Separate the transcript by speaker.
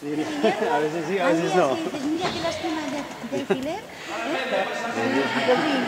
Speaker 1: A veces sí, a veces ah, no.
Speaker 2: Dices, mira qué lástima de, de alquiler. ¿eh? A Pedrín.